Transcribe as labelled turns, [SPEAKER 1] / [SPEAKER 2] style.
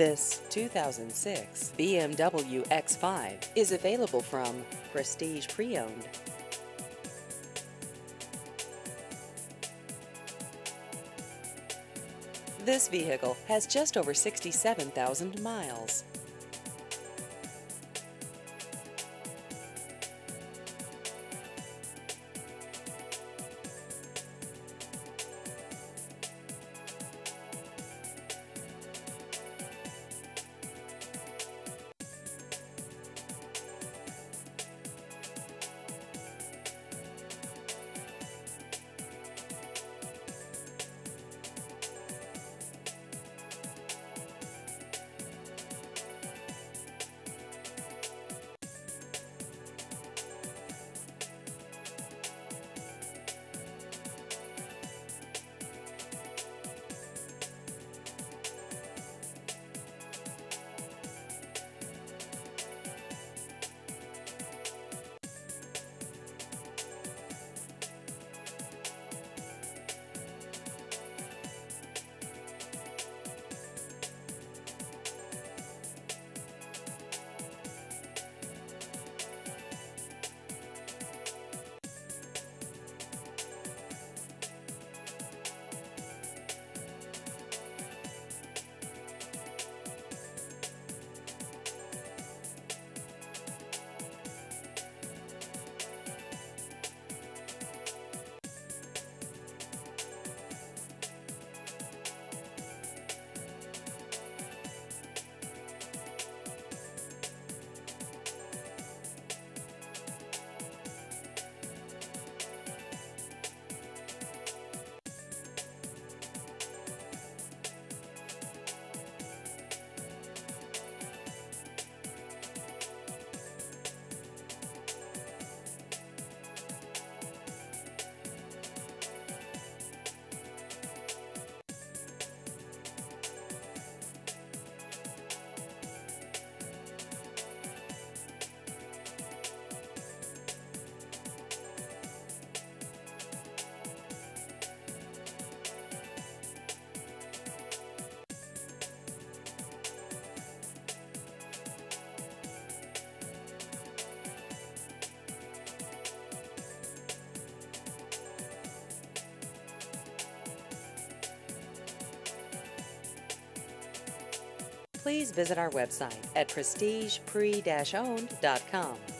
[SPEAKER 1] This 2006 BMW X5 is available from Prestige Pre-Owned. This vehicle has just over 67,000 miles. Please visit our website at prestigepre-owned.com.